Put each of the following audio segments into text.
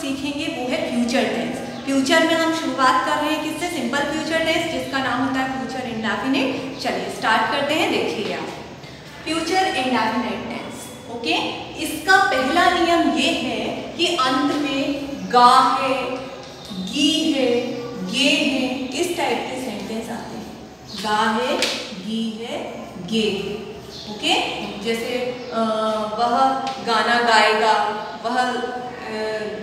सीखेंगे, वो है फ्यूचर टेंस फ्यूचर में हम शुरुआत कर रहे हैं किससे? सिंपल फ्यूचर टेंस जिसका नाम होता है फ्यूचर इंडेफिनिट चलिए स्टार्ट करते हैं, देखिए आप. फ्यूचर इंडेफिनिट टेंस ओके इसका पहला नियम ये है कि अंत में गा है, गी है, गे है इस टाइप के सेंटेंस आते हैं? गा है, गी है, गे ओके जैसे वह गाना गाएगा, वह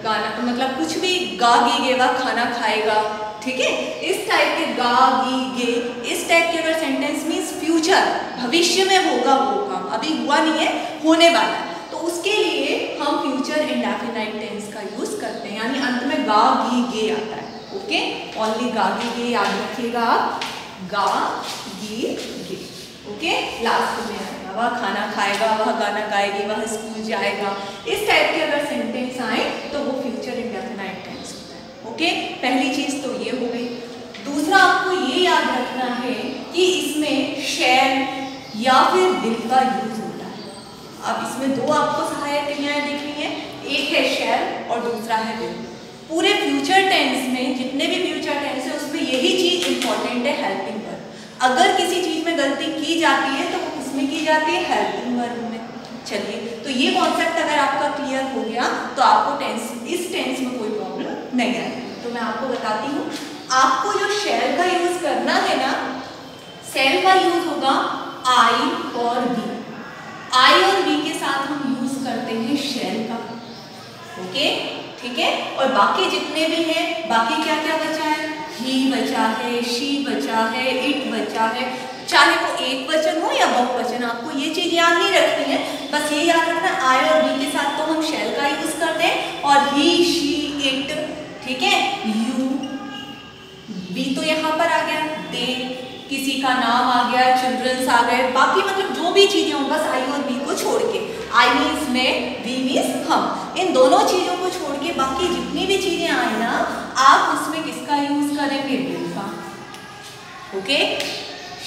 गाना मतलब कुछ भी गा गी गे वह खाना खाएगा, ठीक है? इस टाइप के गा गी गे, इस टाइप के अगर सेंटेंस मीन्स फ्यूचर भविष्य में होगा वो काम, अभी हुआ नहीं है, होने वाला तो उसके लिए हम फ्यूचर इंडेफिनाइट टेंस का यूज़ करते हैं, यानी अंत में गा गी गे आता है ओके ओनली गा गी गे याद रखिएगा आप, गा गी गे ओके लास्ट में वह खाना खाएगा, वह गाना गाएगी, वह स्कूल जाएगा। इस टाइप के अगर सेंटेंस आए तो वो फ्यूचर इंडेफिनाइट टेंस होता है। ओके पहली चीज़ तो ये हो गई। दूसरा, आपको ये याद रखना है कि इसमें शेर या फिर दिल का यूज़ होता है। अब इसमें दो आपको सहायक क्रियाएँ रही हैं। एक है शेर और दूसरा है दिल। पूरे फ्यूचर टेंस में, जितने भी फ्यूचर टेंस है, उसमें यही चीज़ इंपॉर्टेंट है हेल्पिंग वर्ब अगर किसी चीज़ में गलती की जाती है तो किसमें की जाती है हेल्पिंग वर्ब में। चलिए तो ये कॉन्सेप्ट अगर आपका क्लियर हो गया तो आपको टेंस इस टेंस में कोई प्रॉब्लम नहीं आएगी तो मैं आपको बताती हूँ, आपको जो शेल का यूज़ करना है ना सेल का यूज़ होगा आई और बी आई और बी के साथ हम यूज़ करते हैं शेल का। ओके ठीक है? और बाकी जितने भी हैं, बाकी क्या क्या बचा है? ही बचा है शी बचा है इट बचा है। चाहे वो एक वचन हो या बहुवचन, आपको ये चीज़ याद नहीं रखनी है। बस ये याद रखना आई और बी के साथ तो हम शेल का यूज़ करते हैं और ही शी इट ठीक है? यू बी तो यहाँ पर आ गया। दे किसी का नाम आ गया चिल्ड्रंस आ गए। बाकी मतलब जो भी चीज़ें हों, बस आई और बी को छोड़ के। आई मीन्स में बी मीन्स हम। इन दोनों चीज़ों को छोड़ के बाकी जितनी भी चीज़ें आए ना, आप उसमें किसका यूज़ करेंगे? बिल का ओके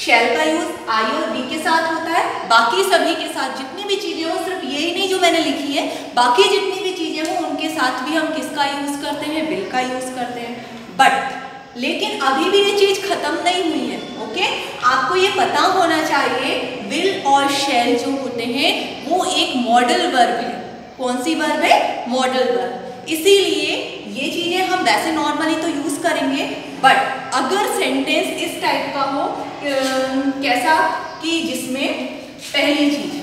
शेल का यूज़ आई और बी के साथ होता है। बाकी सभी के साथ जितनी भी चीज़ें हो, सिर्फ़ यही नहीं जो मैंने लिखी है, बाकी जितनी भी चीज़ें हो, उनके साथ भी हम किसका यूज़ करते हैं? बिल का यूज़ करते हैं। बट लेकिन अभी भी ये चीज़ खत्म नहीं हुई है ओके आपको ये पता होना चाहिए विल और शेल जो होते हैं, वो एक मॉडल वर्ब है। कौन सी वर्ब है? मॉडल वर्ब इसीलिए ये चीज़ें हम वैसे नॉर्मली तो यूज़ करेंगे बट अगर सेंटेंस इस टाइप का हो कैसा कि जिसमें पहली चीज़,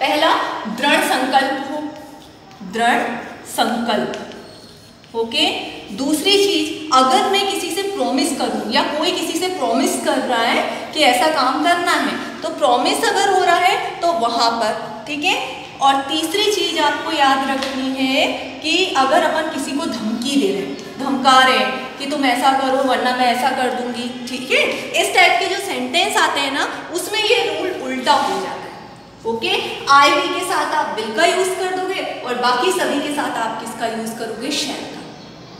पहला दृढ़ संकल्प हो, दृढ़ संकल्प ओके दूसरी चीज़, अगर मैं किसी से प्रॉमिस करूँ या कोई किसी से प्रॉमिस कर रहा है कि ऐसा काम करना है तो प्रॉमिस अगर हो रहा है तो वहाँ पर, ठीक है? और तीसरी चीज़ आपको याद रखनी है कि अगर अपन किसी को धमकी दे रहे हैं, धमका रहे हैं कि तुम ऐसा करो, वरना मैं ऐसा कर दूँगी। ठीक है? इस टाइप के जो सेंटेंस आते हैं ना, उसमें ये रूल उल्टा हो जाता है। ओके आई वी के साथ आप बिल का यूज़ कर दोगे और बाकी सभी के साथ आप किसका यूज़ करोगे? शेल का।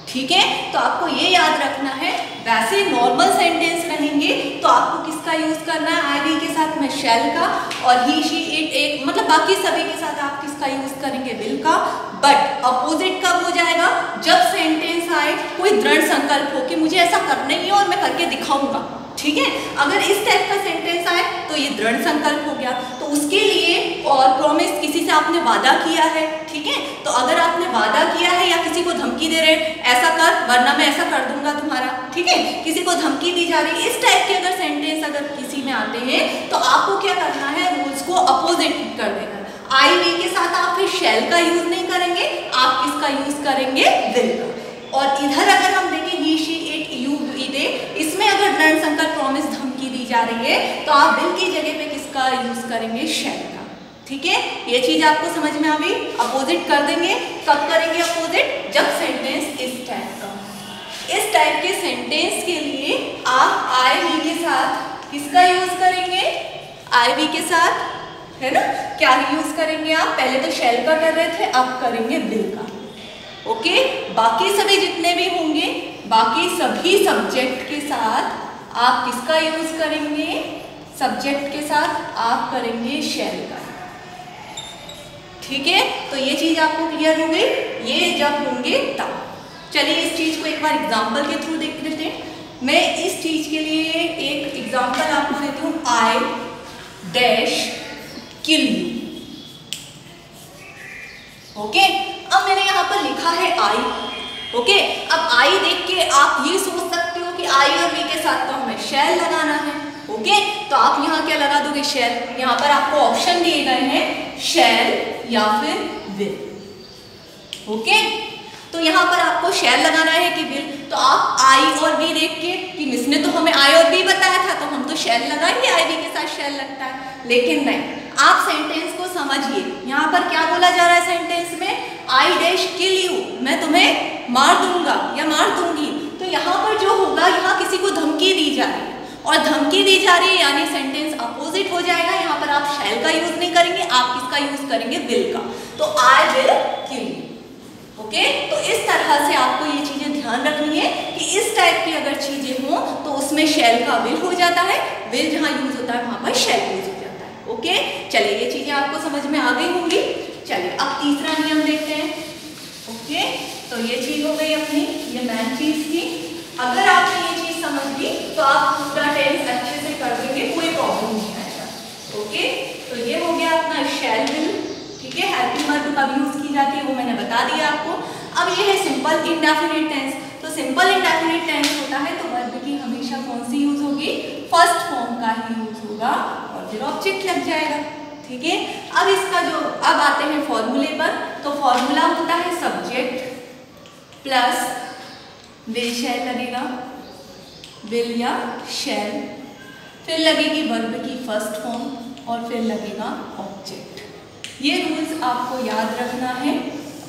ठीक है? तो आपको ये याद रखना है, वैसे नॉर्मल सेंटेंस रहेंगे तो आपको किसका यूज़ करना है? आई के साथ में शेल का और ही शी इट एक मतलब बाकी सभी के साथ आप किसका यूज़ करेंगे? विल का। बट अपोजिट कब हो जाएगा? जब सेंटेंस आए, कोई दृढ़ संकल्प हो कि मुझे ऐसा करना ही है और मैं करके दिखाऊँगा। ठीक है? अगर इस टाइप का सेंटेंस आए तो ये दृढ़ संकल्प हो गया। तो उसके लिए और प्रॉमिस किसी से आपने वादा किया है? ठीक है? तो अगर आपने वादा किया है या किसी को धमकी दे रहे ऐसा कर, वरना मैं ऐसा कर दूँगा तुम्हारा। ठीक है? किसी को धमकी दी जा रही है। इस टाइप के अगर सेंटेंस अगर किसी में आते हैं तो आपको क्या करना है? रूल्स को अपोजिट कर देना आई वी के साथ आप फिर शेल का यूज़ नहीं करेंगे, आप किसका यूज़ करेंगे? विल का। और इधर अगर हम देखें he she it you they, इसमें अगर दृढ़ संकल्प प्रॉमिस धमकी दी जा रही है तो आप विल की जगह पे किसका यूज़ करेंगे? शेल का। ठीक है? ये चीज़ आपको समझ में आ गई? अपोजिट कर देंगे। कब करेंगे अपोजिट जब सेंटेंस इस टाइप का। इस टाइप के सेंटेंस के लिए आप आई वी के साथ किसका यूज़ करेंगे? आई वी के साथ, है ना? क्या यूज़ करेंगे आप? पहले तो शेल का कर रहे थे, अब करेंगे बिल का। ओके बाकी सभी जितने भी होंगे, बाकी सभी सब्जेक्ट के साथ आप किसका यूज़ करेंगे? सब्जेक्ट के साथ आप करेंगे शेल ठीक है? तो ये चीज़ आपको क्लियर हो गई। ये जब होंगे तब। चलिए इस चीज़ को एक बार एग्ज़ाम्पल के थ्रू देख लेते हैं। मैं इस चीज़ के लिए एक एग्ज़ाम्पल आपको देती हूँ। आई डैश किल ओके अब मैंने यहाँ पर लिखा है आई ओके अब आई देख के आप ये सोच सकते हो कि आई और वी के साथ तो हमें शेल लगाना है। ओके तो आप यहाँ क्या लगा दोगे शेल यहाँ पर आपको ऑप्शन दिए गए हैं शेल या फिर विल ओके तो यहाँ पर आपको शेल लगाना है कि विल तो आप आई और बी देख के कि मिस ने तो हमें आई और वी बताया था तो हम तो शेल लगाएँगे आई बी के साथ शेल लगता है. लेकिन नहीं. आप सेंटेंस को समझिए. यहाँ पर क्या बोला जा रहा है सेंटेंस में? आई डैश किल यू मैं तुम्हें मार दूँगा या मार दूँगी. तो यहाँ पर जो होगा, यहाँ किसी को धमकी दी जा रही और धमकी दी जा रही है, यानी सेंटेंस अपोजिट हो जाएगा। यहाँ पर आप शैल का यूज़ नहीं करेंगे, आप किसका यूज़ करेंगे? विल का। तो आई विल किल ओके तो इस तरह से आपको ये चीज़ें ध्यान रखनी है कि इस टाइप की अगर चीज़ें हों तो उसमें शैल का विल हो जाता है। विल जहाँ यूज़ होता है, वहाँ पर शैल यूज़ हो जाता है। ओके चलिए, ये चीज़ें आपको समझ में आ गई होंगी। चलिए, अब तीसरा नियम देखते हैं। ओके तो ये चीज़ हो गई अपनी, ये मैन चीज़ थी अगर आपने ये समझ ली तो आप पूरा टेंस अच्छे से कर देंगे, कोई प्रॉब्लम नहीं आएगा। ओके तो ये हो गया अपना शेल विल ठीक है? हेल्पिंग वर्ब कब यूज़ की जाती है, वो मैंने बता दिया आपको। अब ये है सिंपल इंडेफिनिट टेंस तो सिंपल इंडेफिनिट टेंस होता है तो वर्ब की हमेशा कौन सी यूज़ होगी? फ़र्स्ट फॉर्म का ही यूज़ होगा, और फिर ऑब्जेक्ट लग जाएगा, ठीक है? अब इसका जो, अब आते हैं फॉर्मूले पर तो फॉर्मूला होता है सब्जेक्ट प्लस शैल लगेगा विल या शैल फिर लगेगी वर्ब की फ़र्स्ट फॉर्म और फिर लगेगा ऑब्जेक्ट ये रूल्स आपको याद रखना है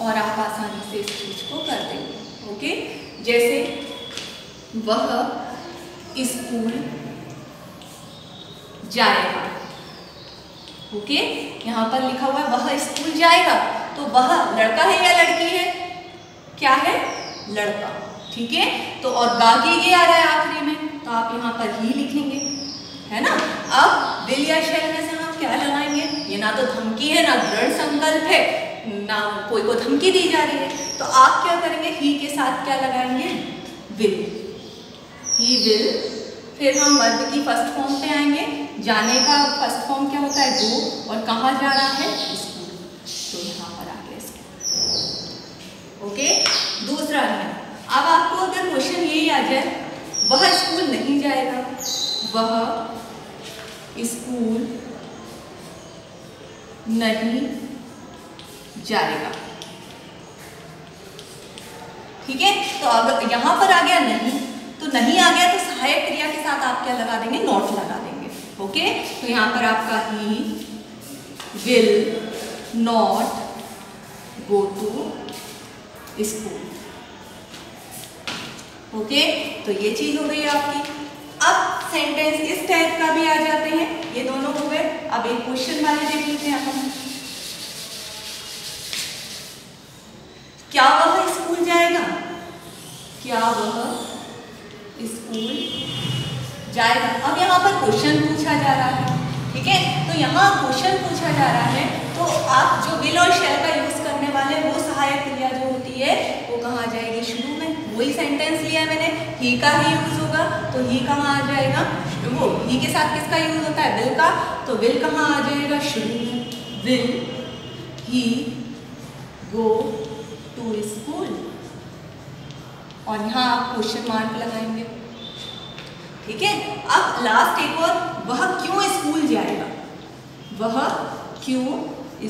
और आप आसानी से इस चीज़ को कर देंगे ओके जैसे, वह स्कूल जाएगा ओके यहाँ पर लिखा हुआ है, वह स्कूल जाएगा तो वह लड़का है या लड़की है? क्या है? लड़का, ठीक है? तो और बाकी ये आ रहा है आप यहाँ पर ही लिखेंगे, है ना? अब दिल या शहर में से हम क्या लगाएँगे? ये ना तो धमकी है, ना दृढ़ संकल्प है, ना कोई को धमकी दी जा रही है। तो आप क्या करेंगे? ही के साथ क्या लगाएँगे? विल। ही विल, फिर हम वर्ग की फ़र्स्ट फॉर्म पे आएँगे। जाने का फ़र्स्ट फॉर्म क्या होता है? गो और कहाँ जा रहा है स्कूल तो यहाँ पर आ गया स्कूल ओके दूसरा है अब आपको अगर क्वेश्चन यही आ जाए वह स्कूल नहीं जाएगा वह स्कूल नहीं जाएगा। ठीक है? तो अगर यहाँ पर आ गया नहीं तो नहीं आ गया तो सहायक क्रिया के साथ आप क्या लगा देंगे? नॉट लगा देंगे। ओके? तो यहाँ पर आपका he will not go to school okay? तो ये चीज़ हो गई आपकी। अब सेंटेंस इस टाइप का भी आ जाते हैं। ये दोनों हो गए। अब एक क्वेश्चन वाले देख लेते हैं हम क्या वह स्कूल जाएगा क्या वह स्कूल जाएगा। अब यहाँ पर क्वेश्चन पूछा जा रहा है, ठीक है? तो यहाँ क्वेश्चन पूछा जा रहा है तो आप जो विल और शेल का यूज़ करने वाले, वो सहायक क्रिया जो होती है, वो कहाँ जाएगी? शुरू में वही सेंटेंस लिया मैंने ही का ही यूज़ होगा तो ही कहाँ आ जाएगा? वो ही के साथ किसका यूज़ होता है? विल का। तो विल कहाँ आ जाएगा? शुरू में। Will he go to school और यहाँ आप क्वेश्चन मार्क लगाएँगे। ठीक है? अब लास्ट एक और वह क्यों स्कूल जाएगा? वह क्यों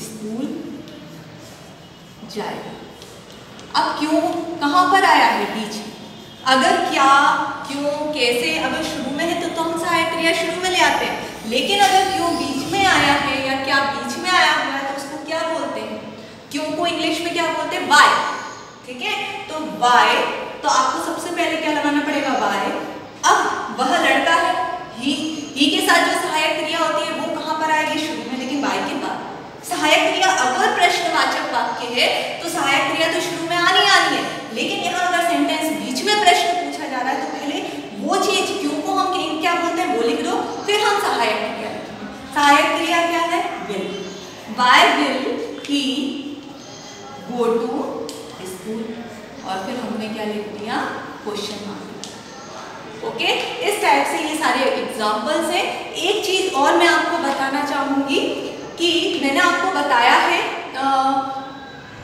स्कूल जाएगा? अब क्यों कहाँ पर आया है बीच अगर क्या क्यों कैसे अगर शुरू में है तो, तो हम सहायक क्रिया शुरू में ले आते हैं। लेकिन अगर क्यों बीच में आया है या क्या बीच में आया हुआ है तो उसको क्या बोलते हैं? क्यों को इंग्लिश में क्या बोलते हैं? वाई ठीक है? तो वाई तो आपको सबसे पहले क्या लगाना पड़ेगा? वाई अब वह लड़का है, ही ही के साथ जो सहायक क्रिया होती है, वो कहाँ पर आएगी? शुरू में, लेकिन बाई के बाद। सहायक क्रिया अगर प्रश्नवाचक वाक्य है तो सहायक क्रिया तो शुरू में आनी आनी है। लेकिन यहाँ अगर सेंटेंस बीच में प्रश्न पूछा जा रहा है तो पहले वो चीज़ क्यों को हम क्या बोलते हैं, वो लिख दो, फिर हम सहायक क्रिया सहायक क्रिया क्या है? Will why will he go to school और फिर हमने क्या लिख दिया? क्वेश्चन मार्क ओके इस टाइप से ये सारे एग्जाम्पल्स हैं। एक चीज़ और मैं आपको बताना चाहूँगी कि मैंने आपको बताया है आ,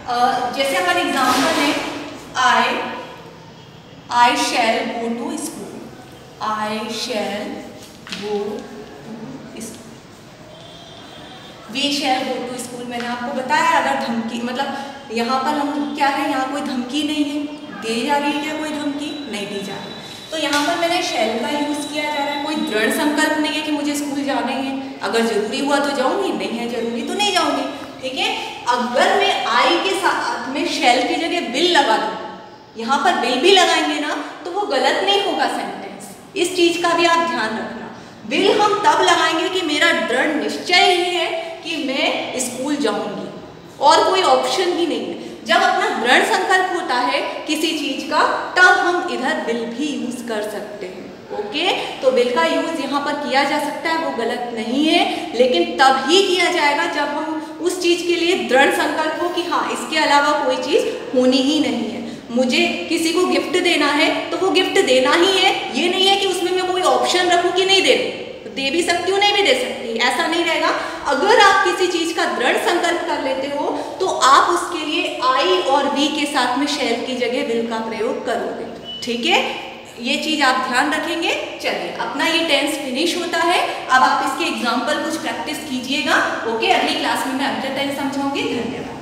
आ, जैसे हमारे एग्ज़ाम्पल है I I shall go to school I shall go to school we shall go to school मैंने आपको बताया अगर धमकी मतलब यहाँ पर हम क्या है यहाँ कोई धमकी नहीं है। दी जा रही है क्या कोई धमकी? नहीं दी जा रही। तो यहाँ पर मैंने शैल का यूज़ किया जा रहा है। कोई दृढ़ संकल्प नहीं है कि मुझे स्कूल जाना ही है। अगर ज़रूरी हुआ तो जाऊँगी, नहीं है ज़रूरी तो नहीं जाऊँगी। ठीक है? अगर मैं आई के साथ में शैल की जगह बिल लगा दूँ, यहाँ पर बिल भी लगाएँगे ना तो वो गलत नहीं होगा सेंटेंस इस चीज़ का भी आप ध्यान रखना। बिल हम तब लगाएँगे कि मेरा दृढ़ निश्चय ही है कि मैं स्कूल जाऊँगी। और कोई ऑप्शन ही नहीं है। जब अपना दृढ़ संकल्प होता है किसी चीज़ का, तब हम इधर बिल भी यूज़ कर सकते हैं। ओके तो बिल का यूज़ यहाँ पर किया जा सकता है, वो गलत नहीं है, लेकिन तब ही किया जाएगा जब हम उस चीज़ के लिए दृढ़ संकल्प हो कि हाँ इसके अलावा कोई चीज़ होनी ही नहीं है। मुझे किसी को गिफ्ट देना है तो वो गिफ्ट देना ही है। ये नहीं है कि उसमें मैं कोई ऑप्शन रखूँ कि नहीं दे दे भी सकती हूँ नहीं भी दे सकती ऐसा नहीं रहेगा। अगर आप किसी चीज़ का दृढ़ संकल्प कर लेते हो तो आप उसके लिए आई और वी के साथ में शेल की जगह विल का प्रयोग करोगे। ठीक है? ये चीज़ आप ध्यान रखेंगे। चलिए, अपना ये टेंस फिनिश होता है। अब आप इसके एग्ज़ाम्पल कुछ प्रैक्टिस कीजिएगा। ओके अगली क्लास में मैं अगले टेंस समझाऊँगी। धन्यवाद।